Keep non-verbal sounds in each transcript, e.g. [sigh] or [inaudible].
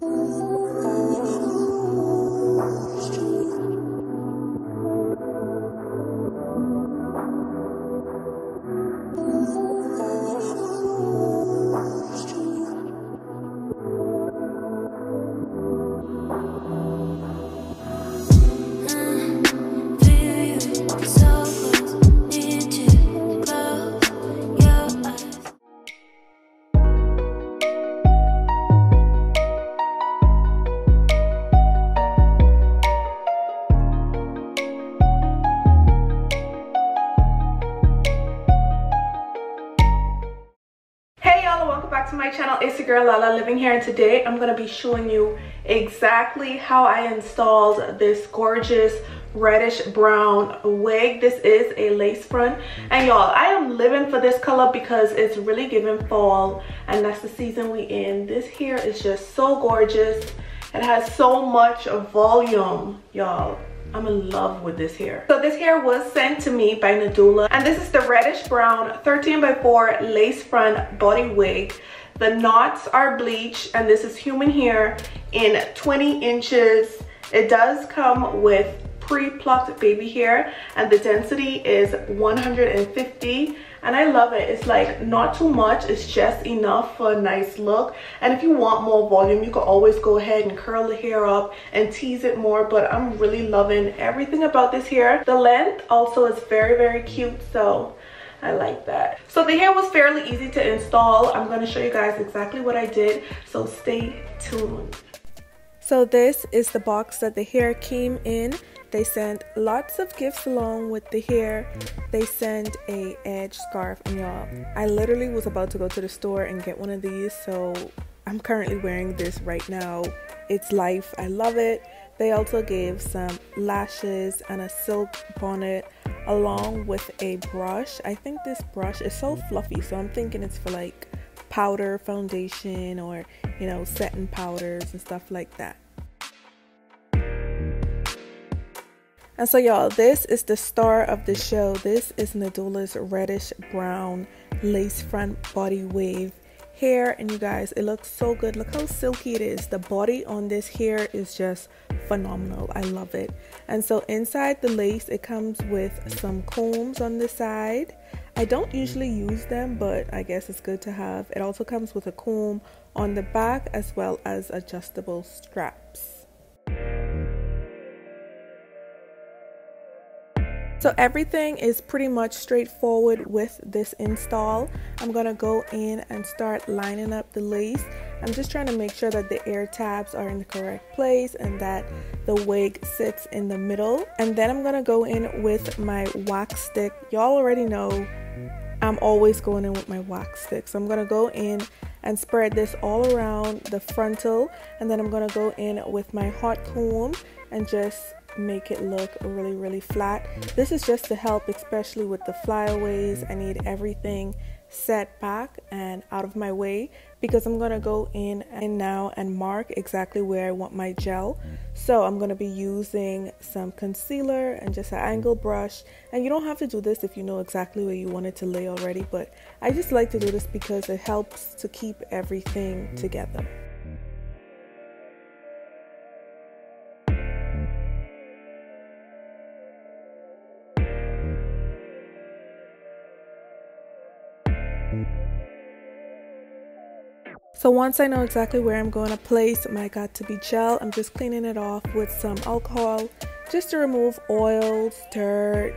my [laughs] girl lala living here and today i'm going to be showing you exactly how i installed this gorgeous reddish brown wig. This is a lace front. And y'all i am living for this color because it's really giving fall and that's the season we in. This hair is just so gorgeous. It has so much volume y'all. I'm in love with this hair. So this hair was sent to me by Nadula and this is the reddish brown 13 by 4 lace front body wig. The knots are bleached and this is human hair in 20 inches. It does come with pre-plucked baby hair and the density is 150 and I love it. It's like not too much. It's just enough for a nice look. And if you want more volume, you can always go ahead and curl the hair up and tease it more. But I'm really loving everything about this hair. The length also is very, very cute. So I like that. So the hair was fairly easy to install. I'm to show you guys exactly what I did. So stay tuned. So this is the box that the hair came in. They sent lots of gifts along with the hair. They sent a edge scarf and y'all, I literally was about to go to the store and get one of these. So I'm currently wearing this right now. It's life. I love it. They also gave some lashes and a silk bonnet along with a brush. I think this brush is so fluffy, so I'm thinking it's for like powder foundation or you know setting powders and stuff like that. And so y'all, this is the star of the show. This is Nadula's reddish brown lace front body wave hair and you guys it looks so good. Look how silky it is. The body on this hair is just phenomenal. I love it. And so inside the lace it comes with some combs on the side. I don't usually use them but i guess it's good to have. It also comes with a comb on the back as well as adjustable straps So everything is pretty much straightforward with this install. I'm going to go in and start lining up the lace. I'm just trying to make sure that the ear tabs are in the correct place and that the wig sits in the middle. And then I'm going to go in with my wax stick. Y'all already know I'm always going in with my wax stick. So I'm going to go in and spread this all around the frontal and then I'm going to go in with my hot comb and just make it look really really flat. This is just to help especially with the flyaways. I need everything set back and out of my way because I'm gonna go in and now and mark exactly where I want my gel. So I'm gonna be using some concealer and just an angle brush. And you don't have to do this if you know exactly where you want it to lay already but I just like to do this because it helps to keep everything together So once I know exactly where I'm going to place oh my got to be gel, I'm just cleaning it off with some alcohol just to remove oils, dirt,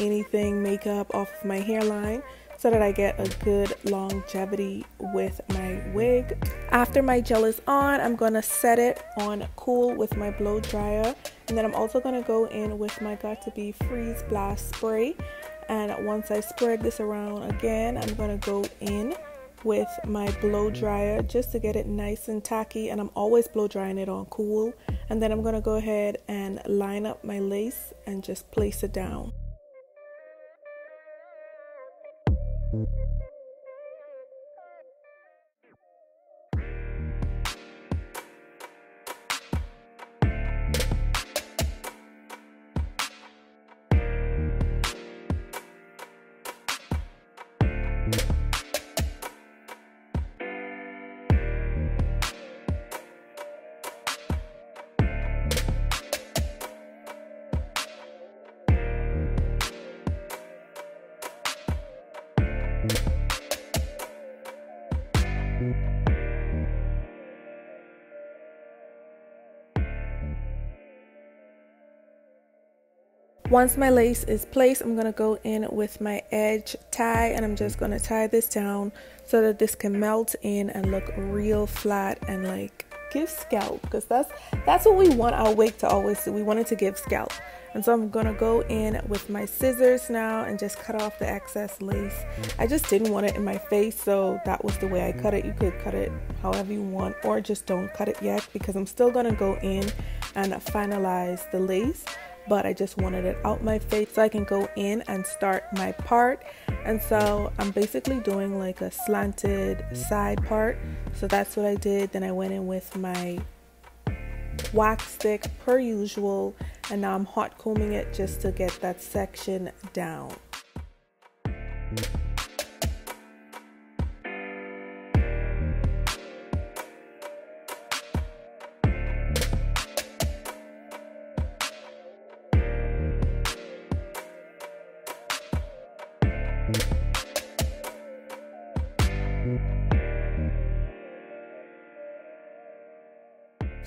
anything, makeup off of my hairline so that I get a good longevity with my wig. After my gel is on, I'm going to set it on cool with my blow dryer. And then I'm also going to go in with my Got To Be Freeze Blast Spray. And once I spread this around again, I'm to go in with my blow dryer just to get it nice and tacky and I'm always blow drying it on cool and then I'm to go ahead and line up my lace and just place it down. Once my lace is placed, I'm going to go in with my edge tie and I'm just going to tie this down so that this can melt in and look real flat and like give scalp because that's that's what we want our wig to always do. We want it to give scalp. And so I'm gonna go in with my scissors now and just cut off the excess lace. I just didn't want it in my face, so that was the way I cut it. You could cut it however you want, or just don't cut it yet because I'm still gonna go in and finalize the lace but I just wanted it out my face so I can go in and start my part. And so I'm basically doing like a slanted side part. So that's what I did. Then I went in with my wax stick per usual and now I'm hot combing it just to get that section down.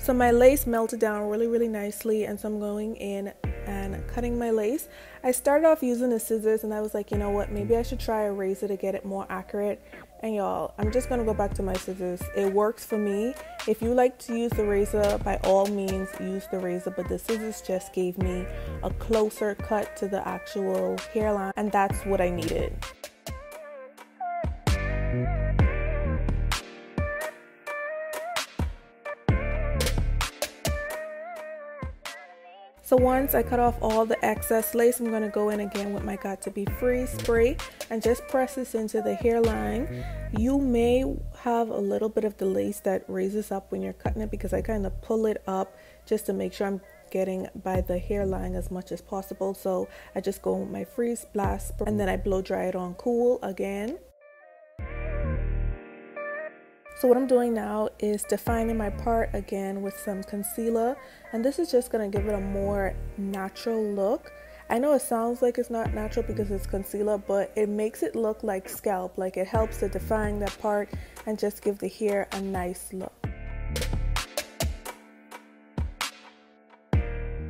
So my lace melted down really, really nicely. And so I'm going in and cutting my lace. I started off using the scissors and I was like, you know what, maybe I should try a razor to get it more accurate. And y'all, I'm just gonna go back to my scissors. It works for me. If you like to use the razor, by all means use the razor, but the scissors just gave me a closer cut to the actual hairline and that's what I needed. So once I cut off all the excess lace, I'm going to go in again with my Got To Be Freeze spray and just press this into the hairline. You may have a little bit of the lace that raises up when you're cutting it because I kind of pull it up just to make sure I'm getting by the hairline as much as possible. So I just go with my freeze blast and then I blow dry it on cool again. So what I'm doing now is defining my part again with some concealer and this is just going to give it a more natural look. I know it sounds like it's not natural because it's concealer but it makes it look like scalp like it helps to define that part and just give the hair a nice look.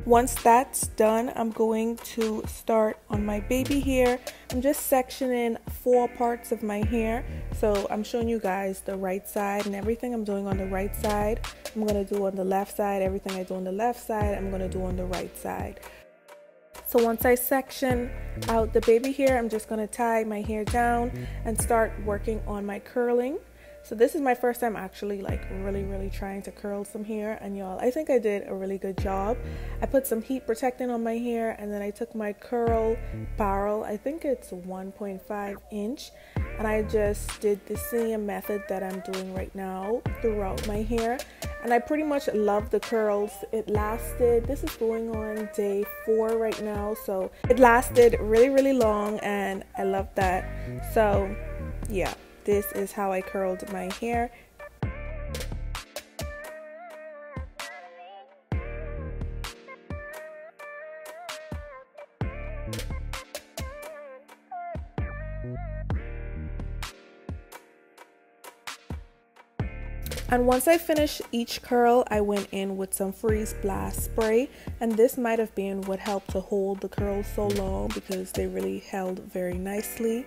Once that's done, I'm going to start on my baby hair. I'm just sectioning four parts of my hair. So I'm showing you guys the right side and everything I'm doing on the right side. I'm going to do on the left side. Everything I do on the left side, I'm going to do on the right side. So once I section out the baby hair, I'm just to tie my hair down and start working on my curling. So this is my first time actually like really really trying to curl some hair and y'all I think I did a really good job. I put some heat protectant on my hair and then I took my curl barrel I think it's 1.5 inch and I just did the same method that I'm doing right now throughout my hair and I pretty much love the curls. It lasted this is going on day 4 right now so it lasted really really long and I love that. So yeah this is how I curled my hair. And once I finished each curl, I went in with some Freeze Blast spray. And this might have been what helped to hold the curls so long because they really held very nicely.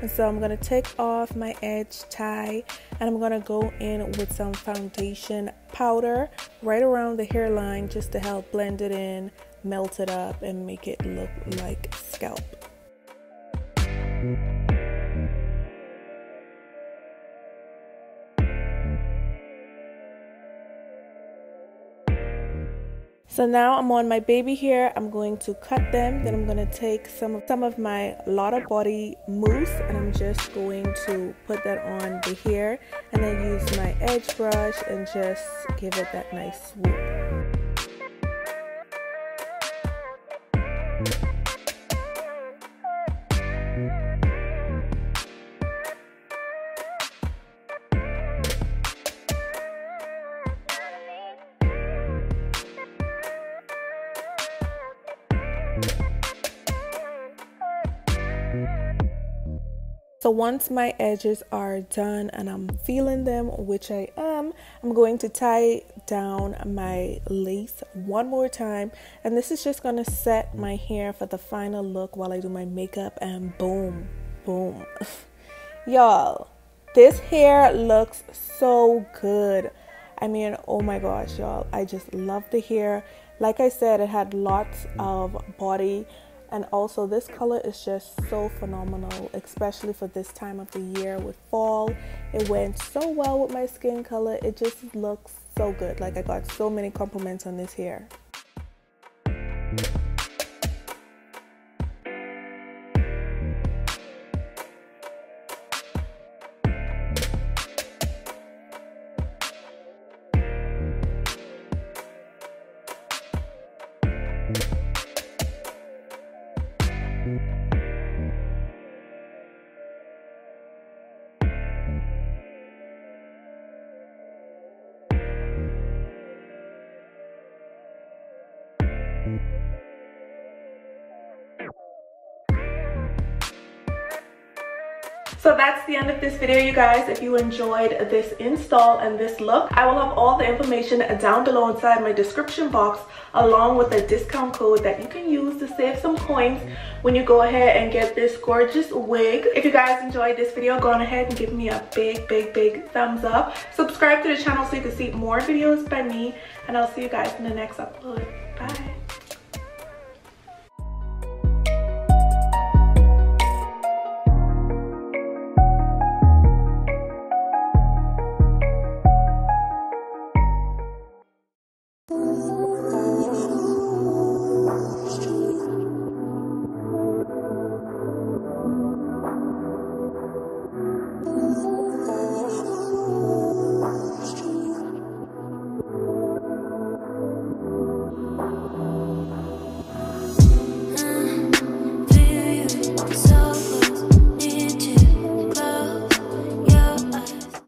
And so I'm going to take off my edge tie and I'm going to go in with some foundation powder right around the hairline just to help blend it in, melt it up, and make it look like scalp. So now I'm on my baby hair. I'm going to cut them. Then I'm going to take some of, some of my Lotta Body mousse and I'm just going to put that on the hair and then use my edge brush and just give it that nice swoop. So once my edges are done and I'm feeling them, which I am, I'm going to tie down my lace one more time and this is just going to set my hair for the final look while I do my makeup and boom, boom. [laughs] y'all, this hair looks so good. I mean, oh my gosh, y'all, I just love the hair. Like I said, it had lots of body and also this color is just so phenomenal especially for this time of the year with fall. It went so well with my skin color. It just looks so good. Like i got so many compliments on this hair So that's the end of this video, you guys. If you enjoyed this install and this look, I will have all the information down below inside my description box along with a discount code that you can use to save some coins when you go ahead and get this gorgeous wig. If you guys enjoyed this video, go on ahead and give me a big, big, big thumbs up. Subscribe to the channel so you can see more videos by me and I'll see you guys in the next upload. Bye.